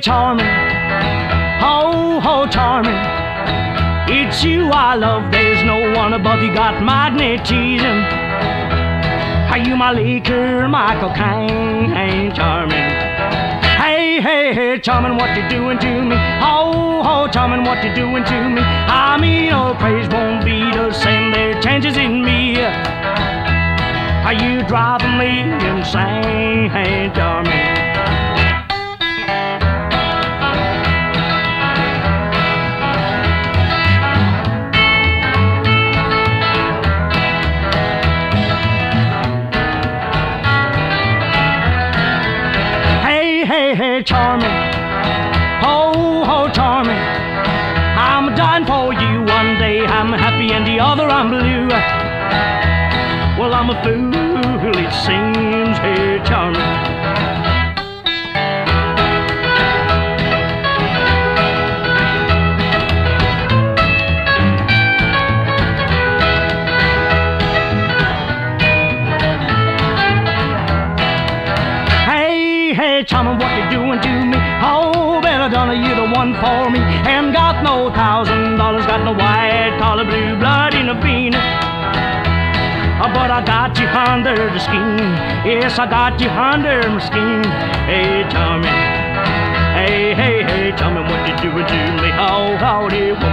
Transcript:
charming, oh, oh, charming. It's you I love, there's no one above you, got magnetism. Are you my liquor, my cocaine, charming? Hey, hey, hey, charming, what you doing to me? Oh, oh, charming, what you doing to me? I mean, oh, praise won't be the same, there changes in me. Are you driving me insane, hey, charming? Hey, charming. Oh, oh, charming. I'm dying for you. One day I'm happy and the other I'm blue. Well, I'm a fool, it seems. Hey, Hey, charming, what you doing to me? Oh, Belladonna, you're the one for me. Ain't got no thousand dollars, got no white collar, blue blood in a bean. Oh, uh, but I got you under the skin. Yes, I got you under my skin. Hey, charming. Hey, hey, hey, tell me what you doing to me? Oh, howdy, woman,